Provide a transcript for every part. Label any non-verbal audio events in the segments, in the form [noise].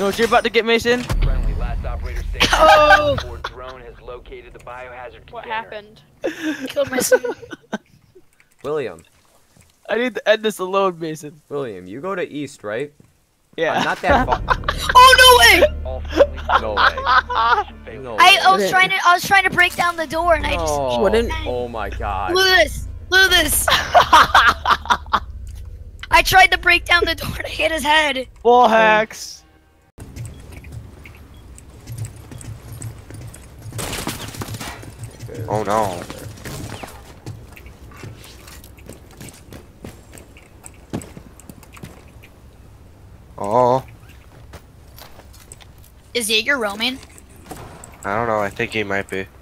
know what you're about to get, Mason? Friendly, last operator standing. [laughs] Oh! Drone has located the biohazard What happened? Killed myself. [laughs] William, I need to end this alone, Mason. William, you go to east, right? Yeah. Uh, not that far. [laughs] oh no way! No way. No. I, I was trying to I was trying to break down the door and I just Wouldn't- Oh my god. look at this. Look at this. I tried to break down the door to hit his head. Wall hacks. Oh no. Oh, Is Jaeger roaming? I don't know. I think he might be. [laughs]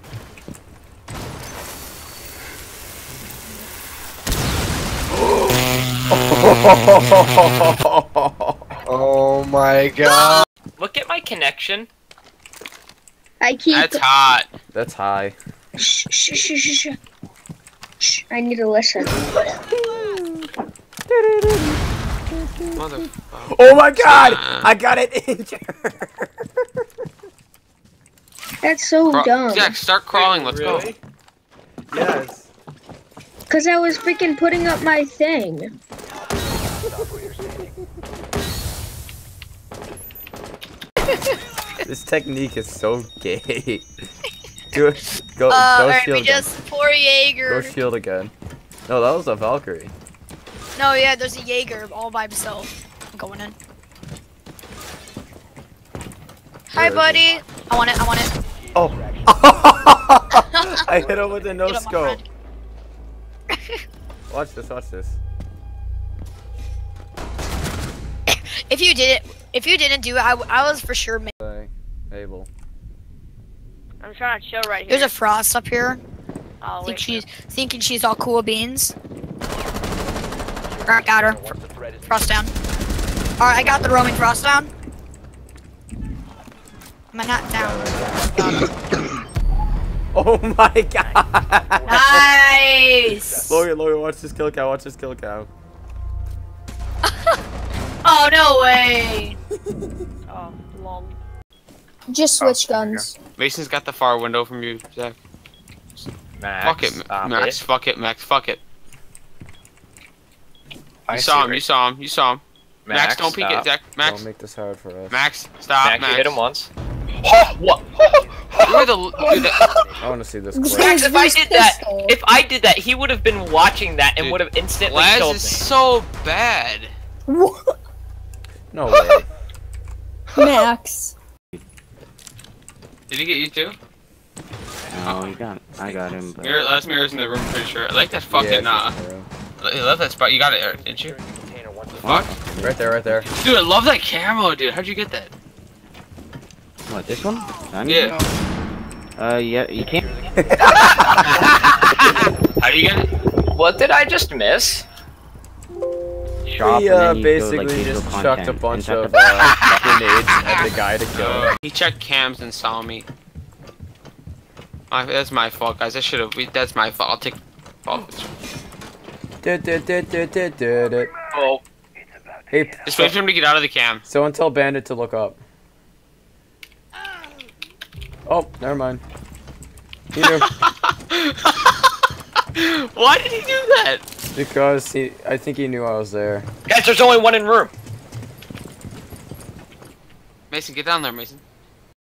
Oh my god. Look at my connection. I keep. That's hot. That's high. Shh, shh, shh, shh, shh. Shh, I need to listen. Motherfucker. Oh my god! I got it injured. [laughs] That's so Craw- dumb. Jack, start crawling. Let's go. yes. Cause I was freaking putting up my thing. This technique is so gay. [laughs] [laughs] Do it. Go. Uh, go alright, shield. we again. just Jaeger. Go shield again. No, that was a Valkyrie. No, yeah, there's a Jaeger all by himself. I'm going in. Hi, buddy. I want it. I want it. Oh. [laughs] I hit him with a [laughs] no Get up, my scope. Watch this. Watch this. If you did it, if you didn't do it, I was for sure. Able. I'm trying to chill right here. There's a frost up here. I'll Think wait she's thinking she's all cool beans. Alright, got her. Once the threat is Frost down. Alright, I got the roaming frost down. Am I not down? [coughs] Oh my god. Nice. [laughs] Logan, Logan, watch this kill cow. Watch this kill cow. [laughs] Oh no way. Oh, lol. Just oh, switch guns. Mason's got the far window from you, Jack. Max, fuck it, Max. it. Fuck it, Max. Fuck it. I You see saw him. right- You saw him. You saw him. Max, don't peek stop. it, Jack. Max. Don't make this hard for us. Max, stop. Max, Max. you hit him once. Oh, what? You're the, you're the, [laughs] I want to see this. Max, Clip. Max, if I did that, if I did that, he would have been watching that and would have instantly Laz killed me. is so bad. What? No way. [laughs] [laughs] Max. Did he get you too? No, he got. I got him. But... Mirror, last mirror's in the room, pretty sure. I like that fucking yeah, nah. she's in the room. I love that spot. You got it, Eric, didn't you? securing the container once the Fuck. Right there, right there. Dude, I love that camo, dude. How'd you get that? What? This one? Done? Yeah. Uh, yeah. You can't. [laughs] How do you get it? What did I just miss? Shop He and uh, then you go, basically like, just chucked a bunch of uh, grenades at the guy to kill him. He checked cams and saw me. My, that's my fault, guys. I should have. That's my fault. I'll take. Oh, Hey, Just wait for him to get out of the cam. someone tell Bandit to look up. Oh, never mind. [laughs] He knew. [laughs] Why did he do that? because he, I think he knew I was there. guys, there's only one in room. Mason, get down there, Mason.